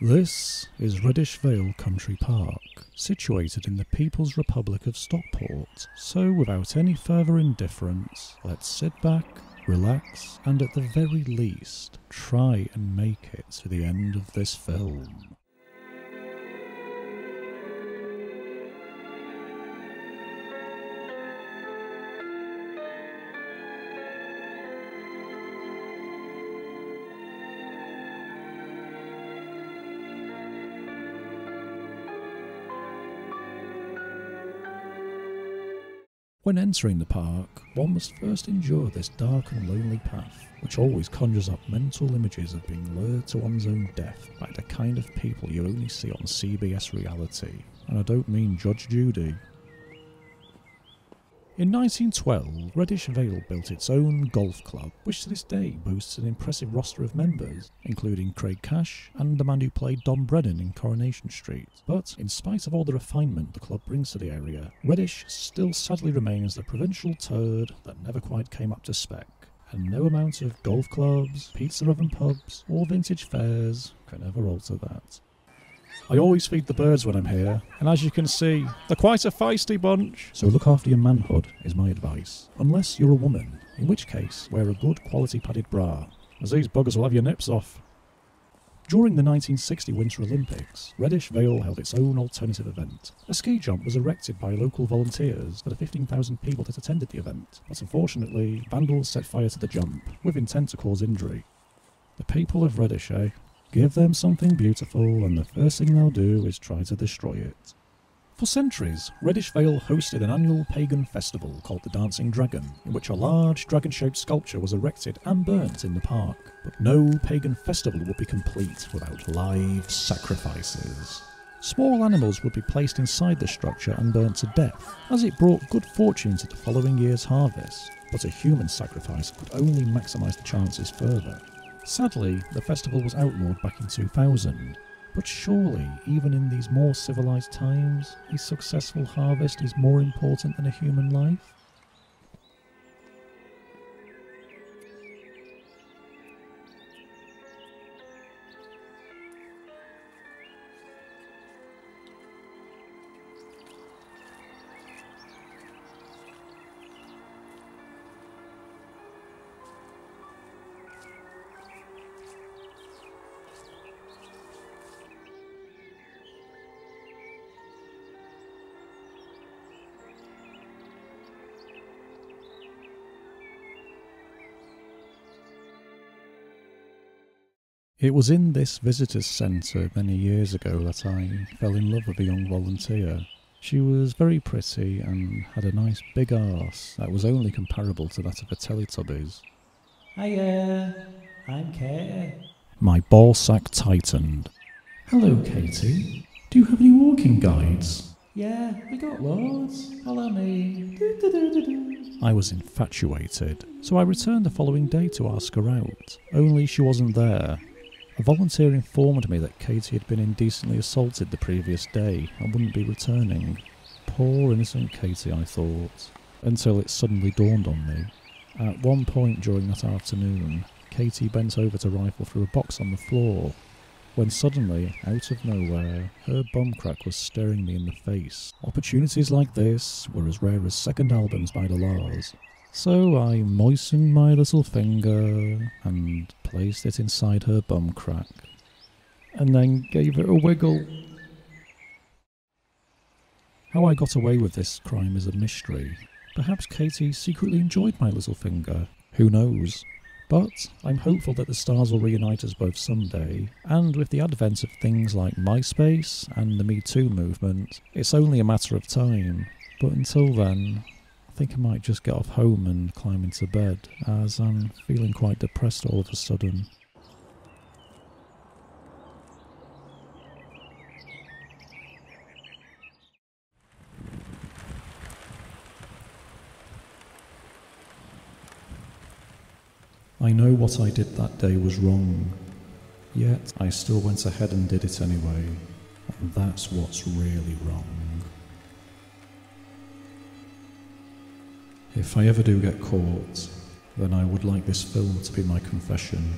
This is Reddish Vale Country Park, situated in the People's Republic of Stockport. So, without any further indifference, let's sit back, relax, and at the very least, try and make it to the end of this film. When entering the park, one must first endure this dark and lonely path, which always conjures up mental images of being lured to one's own death by the kind of people you only see on CBS reality. And I don't mean Judge Judy. In 1912, Reddish Vale built its own golf club, which to this day boasts an impressive roster of members, including Craig Cash and the man who played Don Brennan in Coronation Street. But, in spite of all the refinement the club brings to the area, Reddish still sadly remains the provincial turd that never quite came up to spec. And no amount of golf clubs, pizza oven pubs, or vintage fairs can ever alter that. I always feed the birds when I'm here, and as you can see, they're quite a feisty bunch. So look after your manhood, is my advice. Unless you're a woman, in which case, wear a good quality padded bra, as these buggers will have your nips off. During the 1960 Winter Olympics, Reddish Vale held its own alternative event. A ski jump was erected by local volunteers for the 15,000 people that attended the event, but unfortunately, vandals set fire to the jump, with intent to cause injury. The people of Reddish, eh? Give them something beautiful, and the first thing they'll do is try to destroy it. For centuries, Reddish Vale hosted an annual pagan festival called the Dancing Dragon, in which a large dragon shaped sculpture was erected and burnt in the park. But no pagan festival would be complete without live sacrifices. Small animals would be placed inside the structure and burnt to death, as it brought good fortune to the following year's harvest. But a human sacrifice could only maximise the chances further. Sadly, the festival was outlawed back in 2000. But surely, even in these more civilized times, a successful harvest is more important than a human life? It was in this visitors centre many years ago that I fell in love with a young volunteer. She was very pretty and had a nice big arse that was only comparable to that of a Teletubbies. Hiya, I'm Kate. My ball sack tightened. Hello, Katie. Do you have any walking guides? Yeah, we got loads. Follow me. Do, do, do. I was infatuated, so I returned the following day to ask her out. Only she wasn't there. A volunteer informed me that Katie had been indecently assaulted the previous day and wouldn't be returning. Poor innocent Katie, I thought, until it suddenly dawned on me. At one point during that afternoon, Katie bent over to rifle through a box on the floor, when suddenly, out of nowhere, her bum crack was staring me in the face. Opportunities like this were as rare as second albums by the La's. So I moistened my little finger and placed it inside her bum crack, and then gave it a wiggle. How I got away with this crime is a mystery. Perhaps Katie secretly enjoyed my little finger. Who knows? But I'm hopeful that the stars will reunite us both someday, and with the advent of things like MySpace and the Me Too movement, it's only a matter of time. But until then, think I might just get off home and climb into bed, as I'm feeling quite depressed all of a sudden. I know what I did that day was wrong, yet I still went ahead and did it anyway, and that's what's really wrong. If I ever do get caught, then I would like this film to be my confession.